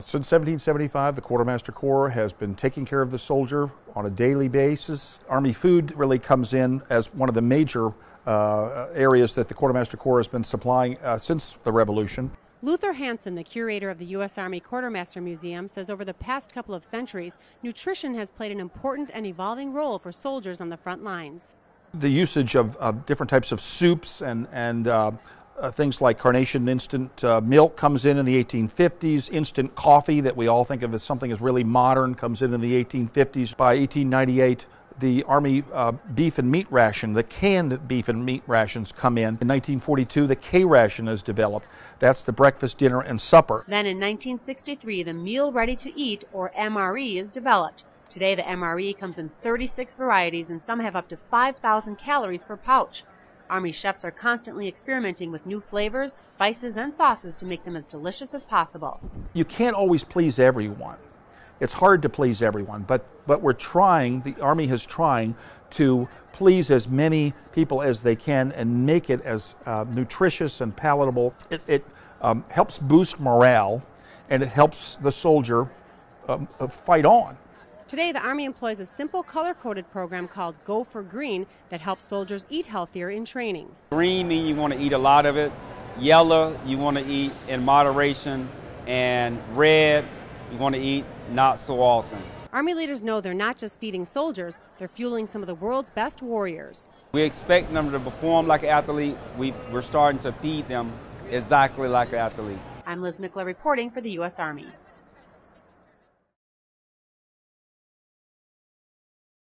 Since 1775, the Quartermaster Corps has been taking care of the soldier on a daily basis. Army food really comes in as one of the major uh, areas that the Quartermaster Corps has been supplying uh, since the Revolution. Luther Hanson, the curator of the U.S. Army Quartermaster Museum, says over the past couple of centuries, nutrition has played an important and evolving role for soldiers on the front lines. The usage of, of different types of soups and, and uh, uh, things like carnation instant uh, milk comes in in the 1850s. Instant coffee, that we all think of as something as really modern, comes in in the 1850s. By 1898, the Army uh, beef and meat ration, the canned beef and meat rations come in. In 1942, the K ration is developed. That's the breakfast, dinner, and supper. Then in 1963, the Meal Ready to Eat, or MRE, is developed. Today, the MRE comes in 36 varieties, and some have up to 5,000 calories per pouch. Army chefs are constantly experimenting with new flavors, spices, and sauces to make them as delicious as possible. You can't always please everyone. It's hard to please everyone, but, but we're trying, the Army is trying to please as many people as they can and make it as uh, nutritious and palatable. It, it um, helps boost morale and it helps the soldier um, uh, fight on. Today, the Army employs a simple color coded program called Go for Green that helps soldiers eat healthier in training. Green means you want to eat a lot of it, yellow, you want to eat in moderation, and red, you want to eat not so often. Army leaders know they're not just feeding soldiers, they're fueling some of the world's best warriors. We expect them to perform like an athlete. We, we're starting to feed them exactly like an athlete. I'm Liz Mikla reporting for the U.S. Army.